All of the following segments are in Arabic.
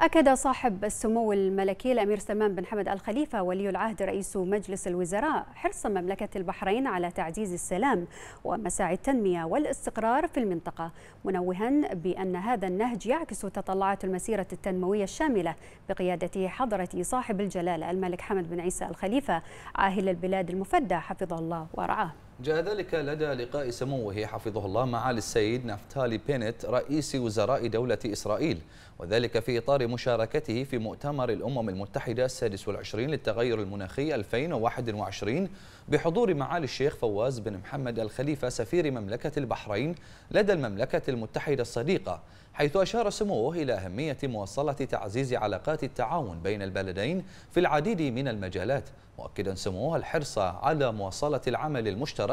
أكد صاحب السمو الملكي الأمير سلمان بن حمد الخليفة ولي العهد رئيس مجلس الوزراء حرص مملكة البحرين على تعزيز السلام ومساعي التنمية والاستقرار في المنطقة منوها بأن هذا النهج يعكس تطلعات المسيرة التنموية الشاملة بقيادة حضرة صاحب الجلالة الملك حمد بن عيسى الخليفة عاهل البلاد المفدى حفظه الله ورعاه. جاء ذلك لدى لقاء سموه حفظه الله مع السيد نفتالي بينت رئيس وزراء دولة إسرائيل. وذلك في إطار مشاركته في مؤتمر الأمم المتحدة السادس والعشرين للتغير المناخي 2021 بحضور معالي الشيخ فواز بن محمد الخليفة سفير مملكة البحرين لدى المملكة المتحدة الصديقة حيث أشار سموه إلى أهمية مواصلة تعزيز علاقات التعاون بين البلدين في العديد من المجالات. مؤكدا سموه الحرص على مواصلة العمل المشترك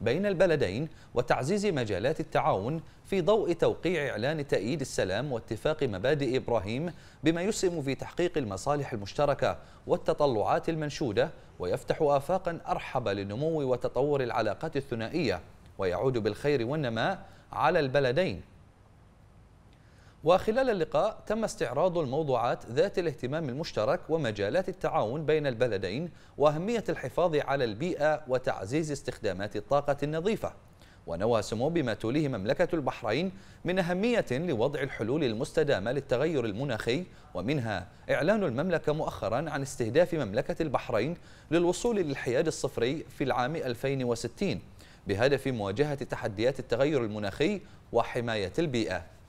بين البلدين وتعزيز مجالات التعاون في ضوء توقيع إعلان تأييد السلام واتفاق مبادئ إبراهيم بما يسهم في تحقيق المصالح المشتركة والتطلعات المنشودة ويفتح آفاقا أرحب لنمو وتطور العلاقات الثنائية ويعود بالخير والنماء على البلدين. وخلال اللقاء تم استعراض الموضوعات ذات الاهتمام المشترك ومجالات التعاون بين البلدين وأهمية الحفاظ على البيئة وتعزيز استخدامات الطاقة النظيفة. ونوى سمو بما توليه مملكة البحرين من أهمية لوضع الحلول المستدامة للتغير المناخي ومنها إعلان المملكة مؤخرا عن استهداف مملكة البحرين للوصول للحياد الصفري في العام 2060 بهدف مواجهة تحديات التغير المناخي وحماية البيئة.